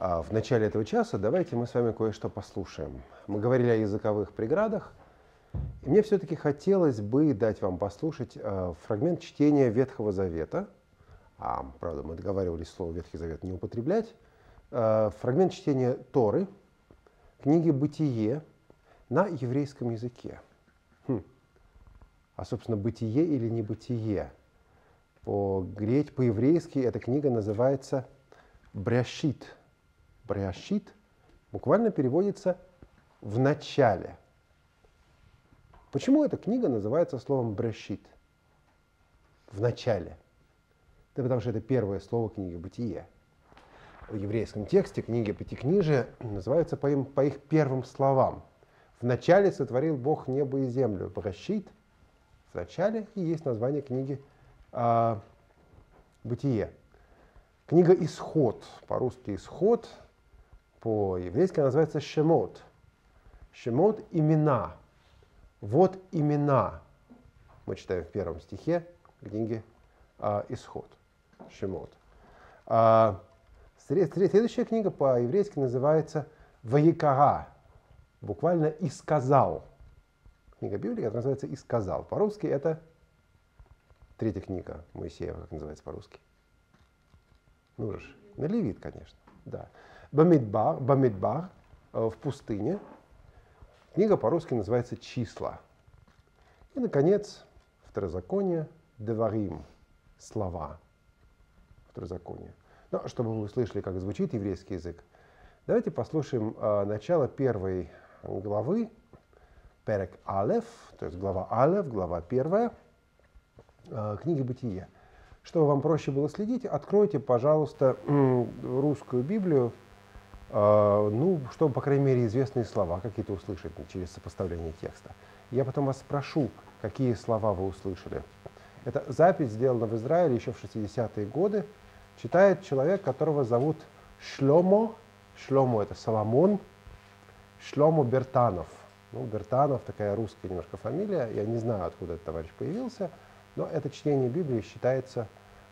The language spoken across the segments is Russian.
А в начале этого часа давайте мы с вами кое-что послушаем. Мы говорили о языковых преградах, и мне все-таки хотелось бы дать вам послушать э, фрагмент чтения Ветхого Завета. А, правда, мы договаривались слово Ветхий Завет не употреблять. Э, фрагмент чтения Торы, книги «Бытие» на еврейском языке. Хм. А, собственно, «Бытие» или «Небытие»? По-греч, по-еврейски эта книга называется «Брящит». «Брящит» буквально переводится «в начале». Почему эта книга называется словом «брешит»? В начале. Да потому что это первое слово книги «Бытие». В еврейском тексте книги Пятикнижия называются по, им, по их первым словам. В начале сотворил Бог небо и землю. Брешит в начале и есть название книги а, «Бытие». Книга «Исход», по-русски «Исход», по-еврейски называется «Шемот». «Шемот» – имена – вот имена мы читаем в первом стихе книги а, Исход, Шемот. А, следующая книга по-еврейски называется Ваикара, буквально «и сказал». Книга Библии, называется «и сказал». По-русски это третья книга Моисея, как называется по-русски. Ну же, на Левит, конечно, да. Бамидбар, Бамидбар э, в пустыне – Книга по-русски называется «Числа». И, наконец, второзаконие «Деварим» – слова второзакония. Но чтобы вы услышали, как звучит еврейский язык, давайте послушаем э, начало первой главы, Перек Алеф, то есть глава Алеф, глава первая, э, книги Бытия. Чтобы вам проще было следить, откройте, пожалуйста, русскую Библию, а, ну, чтобы, по крайней мере, известные слова какие-то услышать через сопоставление текста. Я потом вас спрошу, какие слова вы услышали. Эта запись сделана в Израиле еще в 60-е годы. Читает человек, которого зовут Шломо. Шломо – это Соломон. Шломо Бертанов. Ну, Бертанов такая русская немножко фамилия. Я не знаю, откуда этот товарищ появился, но это чтение Библии считается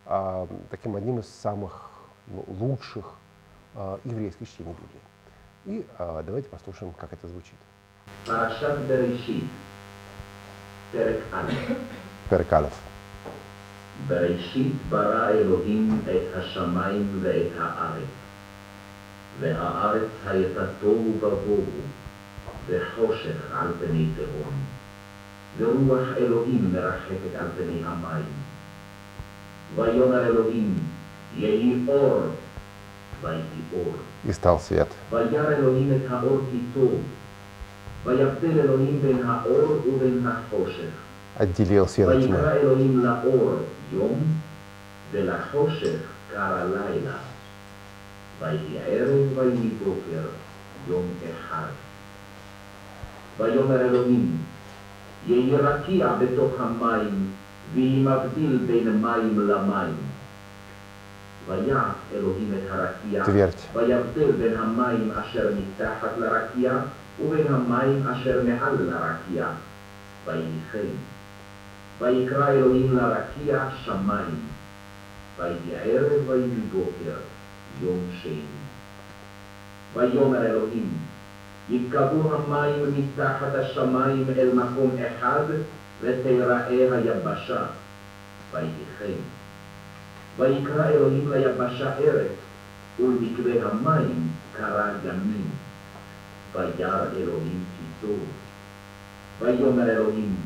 э, таким одним из самых ну, лучших еврейское чтение Библии. И давайте послушаем, как это звучит. פרשת בראשית, פרק א'. פרק א'. בראשית ברא אלוהים את השמיים ואת הארץ. והארץ הייתה תוהו ובוהו, וחושך על פני תהום. ורוח אלוהים מרחפת על פני המים. ויאמר אלוהים, יהי אור и стал свет. Отделил свет от тьмы. ויהי ערב ויהי בוקר יום אחד. ויאמר אלוהים, יהי רקיע בתוך המים, ויהי מבדיל בין מים למים. ויעש אלוהים את הרקיע, ויבדיל בין המים אשר מתחת לרקיע ובין המים אשר מעל לרקיע, ויהי כן. ויקרא אלוהים לרקיע שמיים, ויהי ערב ויהי בוקר, יום שני. ויאמר אלוהים, יתקבעו המים מתחת השמיים אל מקום אחד, ותיראה היבשה, ויהי. ויקרא אלוהים ליבשה ארץ, ולמקווה המים קרא גמים. וירא אלוהים כי טוב. ויאמר אלוהים,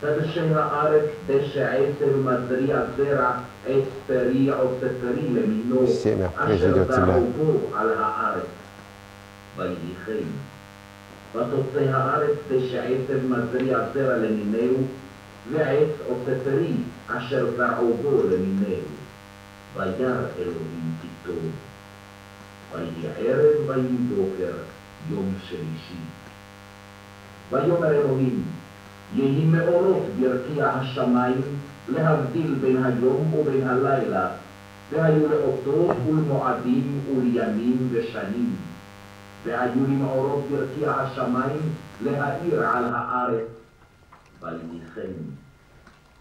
תדשא הארץ דשא עשב מזריע זרע, עץ פרי עושה פרי למינו, אשר זרעו על הארץ. ויהי כן. ותוצא הארץ דשא עשב מזריע זרע למינהו, ועץ עושה פרי, אשר זרעו בו. וירא אלוהים כי. ויהי ערב ויהי בוקר, יום שלישי. ויאמר אלוהים, יהי מאורות ברקיע השמיים, להבדיל בין היום ובין הלילה, והיו לאותות ולמועדים ולימים ושנים. והיו למאורות ברקיע השמיים להאיר על הארץ. ויהי כן.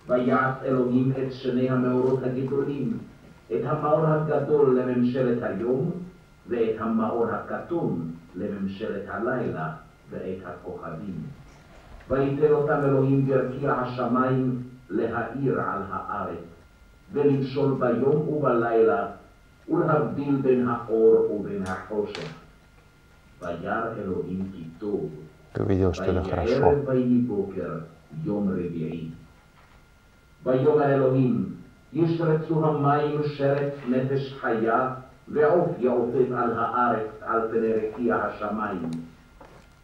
ויעש אלוהים את שני המאורות הגדולים, את המאור הגדול לממשלת היום, ואת המאור הכתום לממשלת הלילה ואת הכוכבים. ויתן אותם אלוהים ברקיע השמיים להאיר על הארץ, ולמשול ביום ובלילה, ולהבדיל בין האור ובין החושך. וירא אלוהים כי טוב, Ты увидел, что это ויהי хорошо. ערב ויהי בוקר, יום רביעי. ויאמר אלוהים, ישרצו המים שרץ נפש חיה, ועוף יעופף על הארץ על פני רקיע השמיים.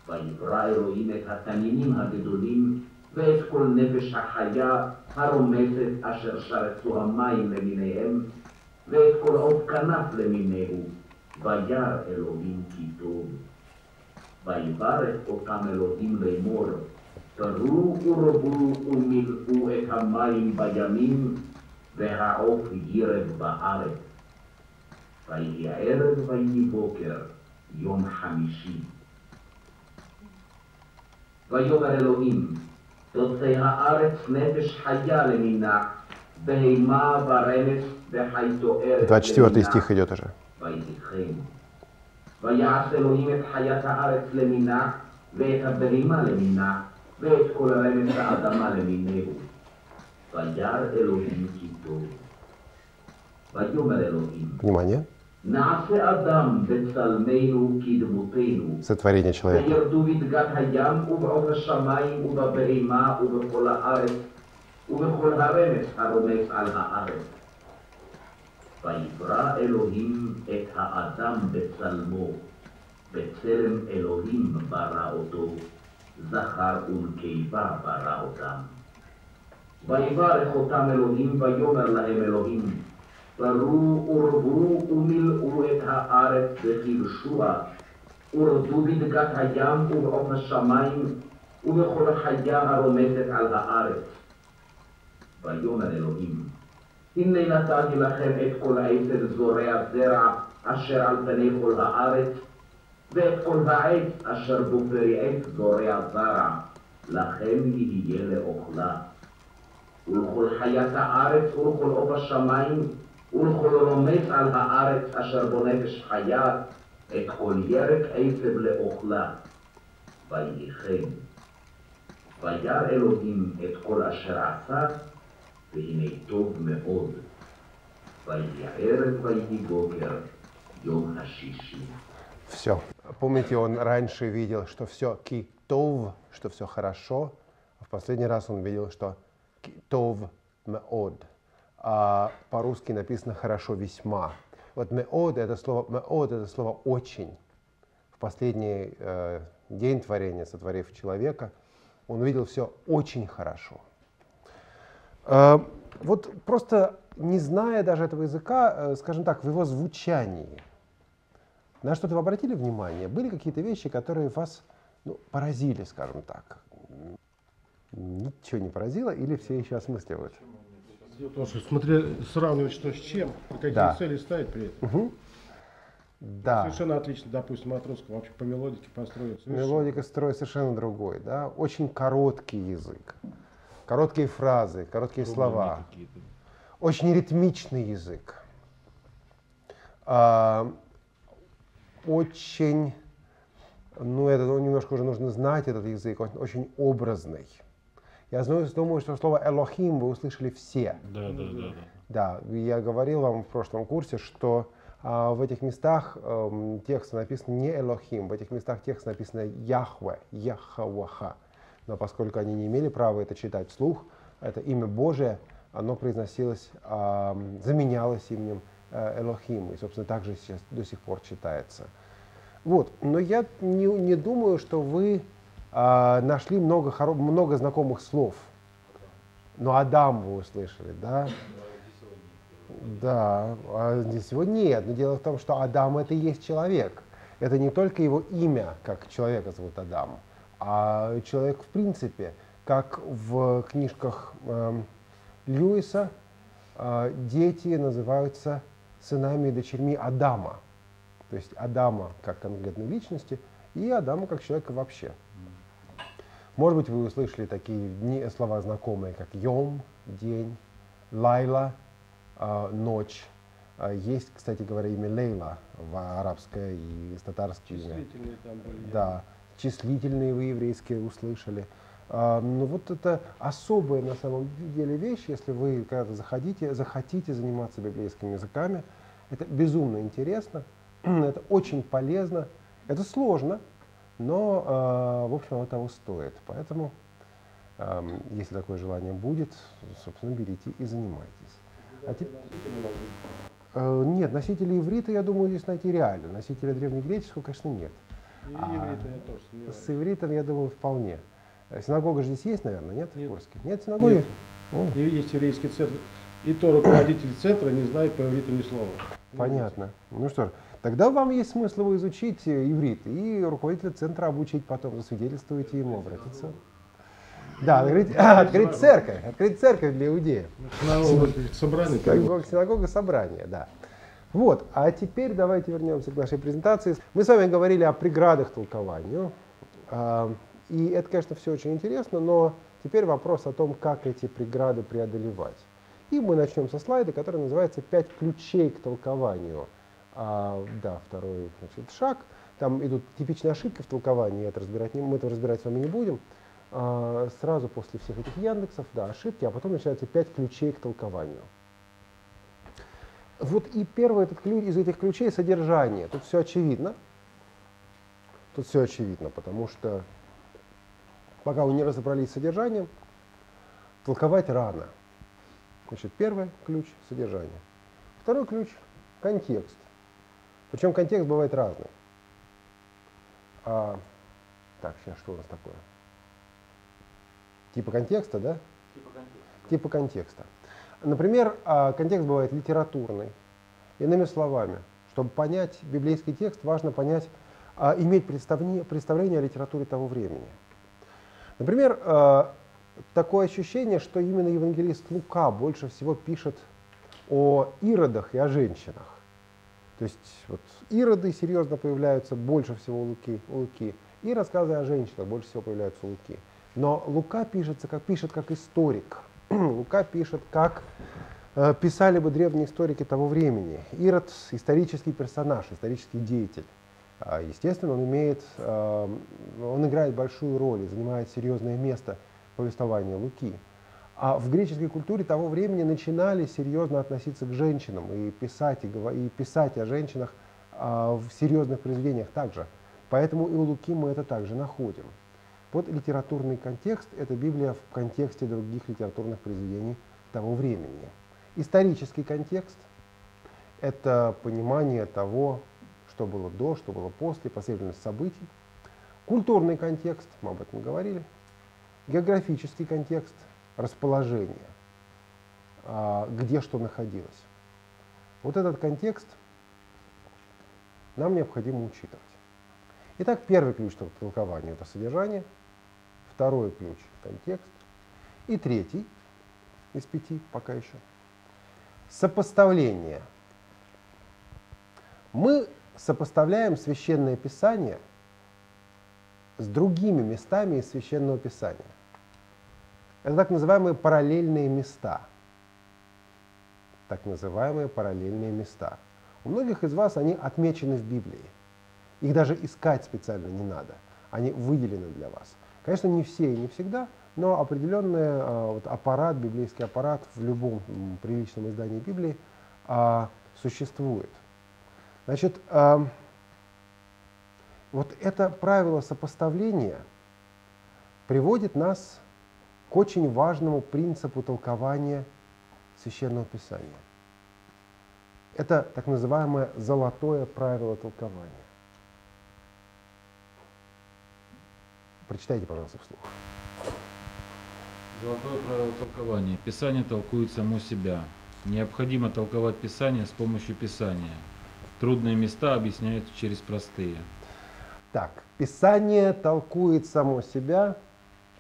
ויברא אלוהים את התנינים הגדולים, ואת כל נפש החיה הרומסת אשר שרצו המים למיניהם, ואת כל עוף כנף למיניהו. וירא אלוהים כי טוב. ויברך אותם אלוהים לאמור, פרו ורבו ומילאו את המים בימים, והעוף ירד בארץ. ויהי ערב ויהי בוקר, יום חמישי. ויאמר אלוהים, תוצא הארץ נפש חיה למינה, בהמה ורמס וחי תוערת 24 למינה. стих идет уже. ויהיכם. ויעש אלוהים את חיית הארץ למינה, ואת הבהמה למינה, ואת כל רמס האדמה למיניהו. וירא אלוהים כי טוב. ויאמר אלוהים, Внимание. נעשה אדם בצלמנו כדמותנו, Сотворение человека. וירדו בדגת הים ובעוף השמיים ובבהמה ובכל הארץ ובכל הרמס הרומס על הארץ. ויברא אלוהים את האדם בצלמו, בצלם אלוהים ברא אותו, זכר ונקבה ברא אותם. ויברך אותם אלוהים ויאמר להם אלוהים, פרו ורבו ומילאו את הארץ וכבשוה, ורדו בדגת הים ובעוף השמיים ובכל חיה הרומסת על הארץ. ויאמר אלוהים, הנה נתתי לכם את כל עצב זורע זרע אשר על פני כל הארץ, ואת כל העץ אשר בו פרי עץ זורע זרע, לכם יהיה לאוכלה. ולכל חיית הארץ ולכל עוף השמיים ולכל רומס על הארץ אשר בו נפש חיה, את כל ירק עצב לאוכלה. ויהיכם. וירא אלוהים את כל אשר עשה, והנה טוב מאוד. ויהי ערב ויהי בוקר, יום השישי. Все. Помните, он раньше видел, что все китов, что все хорошо, а в последний раз он видел, что китов меод. А по-русски написано хорошо весьма. Вот меод это слово меод это слово очень. В последний э, день творения, сотворив человека, он увидел все очень хорошо. Э, вот просто не зная даже этого языка, э, скажем так, в его звучании, на что-то вы обратили внимание? Были какие-то вещи, которые вас ну, поразили, скажем так? Ничего не поразило или все еще осмысливают? Дело в том, что смотря сравнивать что с чем, и какие Да. цели ставить при этом. Мгм. Да. Совершенно отлично, допустим, от русского вообще по мелодике совершенно. Мелодика строя совершенно другой, да? Очень короткий язык, короткие фразы, короткие слова, очень ритмичный язык, А, очень, ну это ну, немножко уже нужно знать этот язык, он очень образный. Я думаю, что слово Элохим вы услышали все. Да, да, да, да. Да, я говорил вам в прошлом курсе, что а, в этих местах эм, текст написан не Элохим, в этих местах текст написано Яхве, Яхаваха. Но поскольку они не имели права это читать вслух, это имя Божие, оно произносилось, ам, заменялось именем э, Элохим, и, собственно, так же сейчас до сих пор читается. Вот, но я не, не думаю, что вы а, нашли много, хоро- много знакомых слов. Но Адам вы услышали, да? Да, а здесь его нет. Но дело в том, что Адам это и есть человек. Это не только его имя, как человека зовут Адам, а человек в принципе, как в книжках эм, Льюиса, э, дети называются сынами и дочерьми Адама. То есть Адама как конкретной личности и Адама как человека вообще. Может быть, вы услышали такие дни, слова знакомые, как Йом, день, Лайла, э, ночь, А, Есть, кстати говоря, имя Лейла в арабское и татарское имя. Числительные там были. Да, числительные вы еврейские услышали. А, ну вот это особая на самом деле вещь, если вы когда-то заходите, захотите заниматься библейскими языками. Это безумно интересно, это очень полезно, это сложно, но, а, в общем, оно того стоит. Поэтому, ам, если такое желание будет, собственно, берите и занимайтесь. А те- Э, Нет, носителей иврита, я думаю, здесь найти реально. Носителя древнегреческого, конечно, нет. И А, я тоже сомневаюсь. С ивритом, я думаю, вполне. Синагога же здесь есть, наверное, нет? в Нет. Курске? Нет синагоги? Нет. О, И есть еврейский центр. И то руководитель центра не знает по ивриту ни слова. понятно. Ну что ж, тогда вам есть смысл его изучить, э, иврит, и руководителя центра обучить потом, засвидетельствуете ему, обратиться. Да, открыть, открыть церковь, открыть церковь для иудеев. Синагога, собрание. Синагога, синагога собрание, да. Вот, а теперь давайте вернемся к нашей презентации. Мы с вами говорили о преградах толкованию. А, И это, конечно, все очень интересно, но теперь вопрос о том, как эти преграды преодолевать. И мы начнем со слайда, который называется «Пять ключей к толкованию». А, да, второй значит, шаг. Там идут типичные ошибки в толковании, это разбирать не, мы это разбирать с вами не будем. А, сразу после всех этих Яндексов, да, ошибки, а потом начинаются пять ключей к толкованию. Вот и первый этот ключ, из этих ключей содержание. Тут все очевидно. Тут все очевидно, потому что пока вы не разобрались с содержанием, толковать рано. Значит, первый ключ – содержание. Второй ключ – контекст. Причем контекст бывает разный. А, так, сейчас что у нас такое? Типа контекста, да? Типа контекста. Например, а, контекст бывает литературный. Иными словами, чтобы понять библейский текст, важно понять, а, иметь представление, представление о литературе того времени. Например, а, такое ощущение, что именно евангелист Лука больше всего пишет о иродах и о женщинах. То есть вот ироды серьезно появляются больше всего у Луки, у Луки, и рассказы о женщинах больше всего появляются у Луки. Но Лука пишется, как, пишет как историк. Лука пишет, как э, писали бы древние историки того времени. Ирод – исторический персонаж, исторический деятель. А, Естественно, он имеет, э, он играет большую роль и занимает серьезное место в повествовании Луки. А в греческой культуре того времени начинали серьезно относиться к женщинам и писать, и, и писать о женщинах а, в серьезных произведениях также. Поэтому и у Луки мы это также находим. Вот литературный контекст – это Библия в контексте других литературных произведений того времени. Исторический контекст – это понимание того, что было до, что было после, последовательность событий. Культурный контекст, мы об этом говорили. Географический контекст – расположение, а, где что находилось. Вот этот контекст нам необходимо учитывать. Итак, первый ключ к толкованию – это содержание, второй ключ – контекст, и третий из пяти пока еще – сопоставление. Мы сопоставляем Священное Писание с другими местами из Священного Писания. Это так называемые параллельные места. Так называемые параллельные места. У многих из вас они отмечены в Библии. Их даже искать специально не надо. Они выделены для вас. Конечно, не все и не всегда, но определенный а, вот, аппарат, библейский аппарат в любом приличном издании Библии а, существует. Значит, а, вот это правило сопоставления приводит нас к очень важному принципу толкования Священного Писания. Это так называемое золотое правило толкования. Прочитайте, пожалуйста, вслух. Золотое правило толкования. Писание толкует само себя. Необходимо толковать Писание с помощью Писания. Трудные места объясняются через простые. Так, Писание толкует само себя,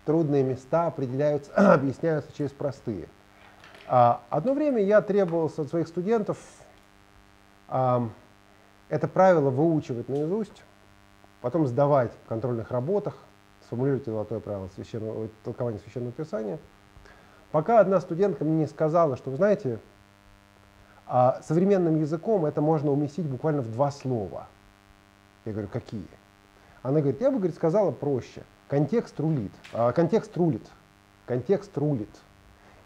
трудные места определяются, объясняются через простые. А, одно время я требовал от своих студентов а, это правило выучивать наизусть, потом сдавать в контрольных работах, сформулировать золотое правило священного, толкования священного писания. Пока одна студентка мне не сказала, что, вы знаете, А современным языком это можно уместить буквально в два слова. Я говорю, какие? Она говорит, я бы говорит, сказала проще. Контекст рулит. А, контекст рулит. Контекст рулит.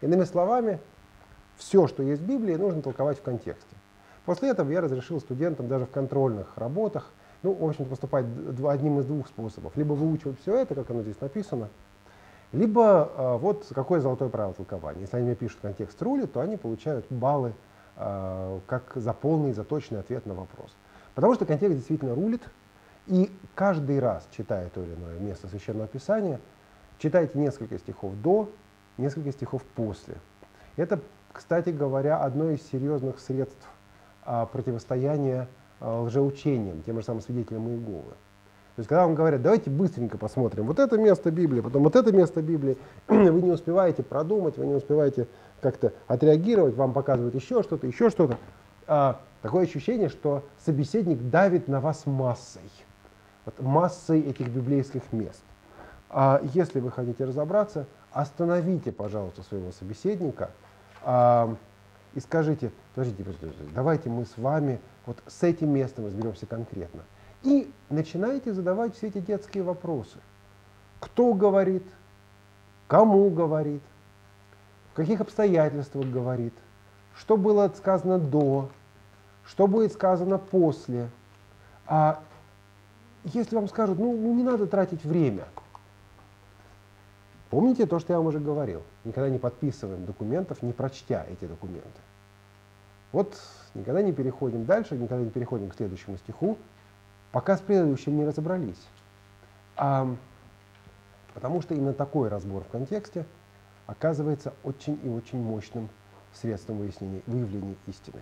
Иными словами, все, что есть в Библии, нужно толковать в контексте. После этого я разрешил студентам даже в контрольных работах, ну, в общем поступать одним из двух способов. Либо выучивать все это, как оно здесь написано, либо э, вот какое золотое правило толкования. Если они мне пишут контекст рули, то они получают баллы э, как за полный, за точный ответ на вопрос. Потому что контекст действительно рулит, и каждый раз, читая то или иное место Священного Писания, читайте несколько стихов до, несколько стихов после. Это, кстати говоря, одно из серьезных средств а, противостояния а, лжеучениям, тем же самым свидетелям Иеговы. То есть, когда вам говорят, давайте быстренько посмотрим вот это место Библии, потом вот это место Библии, вы не успеваете продумать, вы не успеваете как-то отреагировать, вам показывают еще что-то, еще что-то. А, такое ощущение, что собеседник давит на вас массой, вот массой этих библейских мест. А если вы хотите разобраться, остановите, пожалуйста, своего собеседника а, и скажите, подождите, подождите, давайте мы с вами вот с этим местом разберемся конкретно. И начинаете задавать все эти детские вопросы. Кто говорит, кому говорит, в каких обстоятельствах говорит, что было сказано до, что будет сказано после. А если вам скажут, ну, не надо тратить время, помните то, что я вам уже говорил, никогда не подписываем документов, не прочтя эти документы. Вот никогда не переходим дальше, никогда не переходим к следующему стиху, пока с предыдущим не разобрались. А, потому что именно такой разбор в контексте оказывается очень и очень мощным средством выяснения, выявления истины.